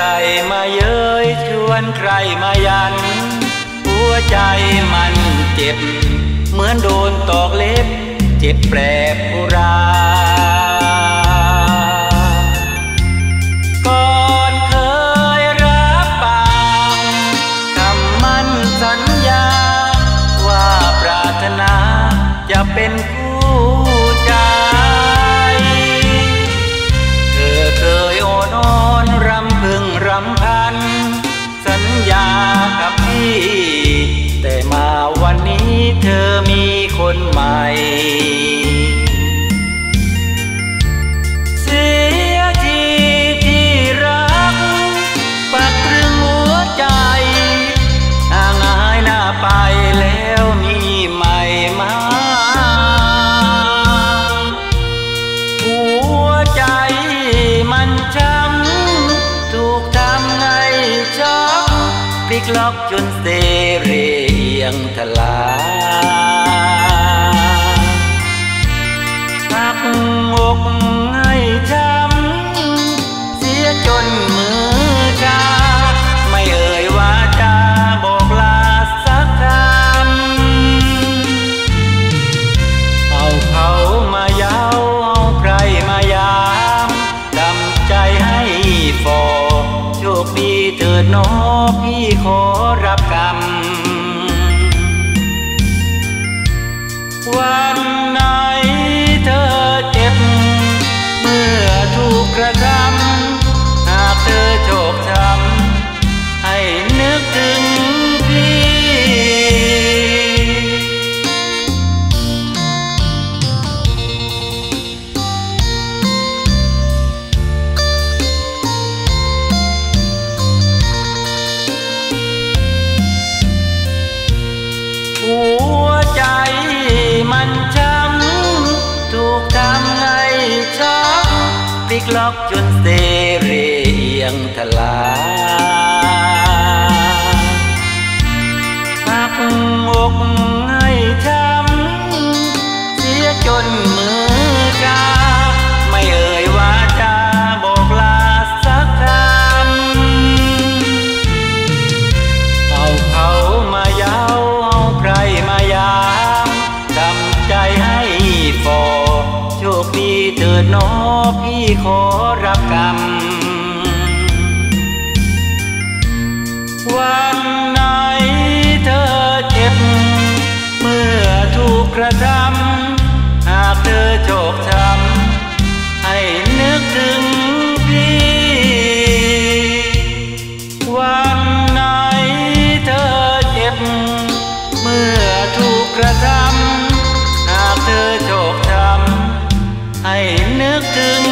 รมาเย้ยชวนใครมายัน หัวใจมันเจ็บ เหมือนโดนตอกเล็บ เจ็บแปรปุราก่อนเคยรับปากคำมั่นสัญญา ว่าปรารถนาจะเป็น คนใหม่ เสียทีที่รัก ปักตรึงหัวใจห่างหายหน้าไปแล้วมีใหม่มา หัวใจมันช้ำถูกทำไงช็อกพลิกล็อกจนเสเรียงทลาย ฟอโชคดีเถิดน้อพี่ขอรับกรรม ล็อกจนเสเรียงทลายหักอกให้ช้ำเสียจนมือกาไม่เอ่ยว่าจะบอกลาสักคำเอาเขามาเย้าเอาใครมายามทำใจให้ฟอโชคดีเถิดน้อ พี่ขอรับกรรม วันไหนเธอเจ็บ เมื่อถูกกระทำหากเธอโจกช้ำให้นึกถึงพี่ วันไหนเธอเจ็บ เมื่อถูกกระทำ ai nước thương